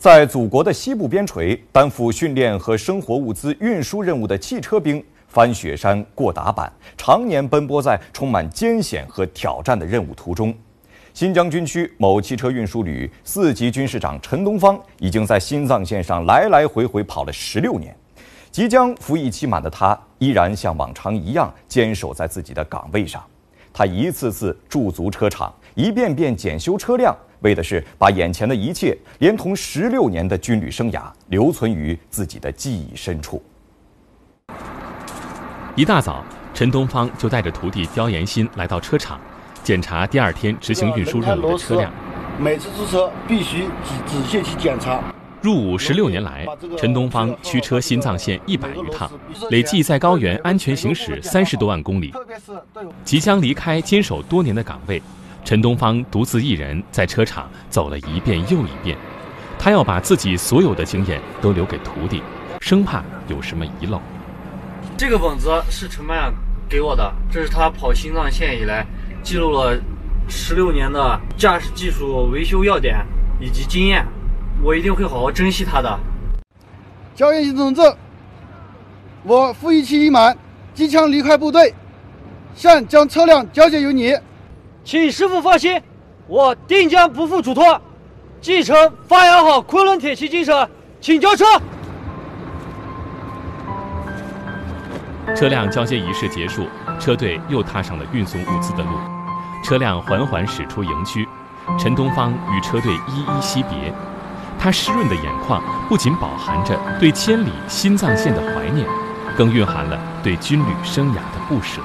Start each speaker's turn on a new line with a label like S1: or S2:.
S1: 在祖国的西部边陲，担负训练和生活物资运输任务的汽车兵，翻雪山、过达坂，常年奔波在充满艰险和挑战的任务途中。新疆军区某汽车运输旅四级军士长陈东方，已经在新藏线上来来回回跑了十六年。即将服役期满的他，依然像往常一样坚守在自己的岗位上。他一次次驻足车厂，一遍遍检修车辆，为的是把眼前的一切，连同十六年的军旅生涯，留存于自己的记忆深处。
S2: 一大早，陈东方就带着徒弟刁延新来到车厂，检查第二天执行运输任务的车辆。
S3: 每次出车必须仔仔细去检查。
S2: 入伍十六年来，陈东方驱车新藏线一百余趟，累计在高原安全行驶三十多万公里。即将离开坚守多年的岗位，陈东方独自一人在车场走了一遍又一遍。他要把自己所有的经验都留给徒弟，生怕有什么遗漏。
S4: 这个本子是陈曼给我的，这是他跑新藏线以来记录了十六年的驾驶技术、维修要点以及经验。我一定会好好珍惜他的，
S3: 焦延新同志，我服役期已满，即将离开部队，现将车辆交接由你，
S4: 请师傅放心，我定将不负嘱托，继承发扬好昆仑铁骑精神，请交车。
S2: 车辆交接仪式结束，车队又踏上了运送物资的路，车辆缓缓驶出营区，陈东方与车队依依惜别。他湿润的眼眶不仅饱含着对千里新藏线的怀念，更蕴含了对军旅生涯的不舍。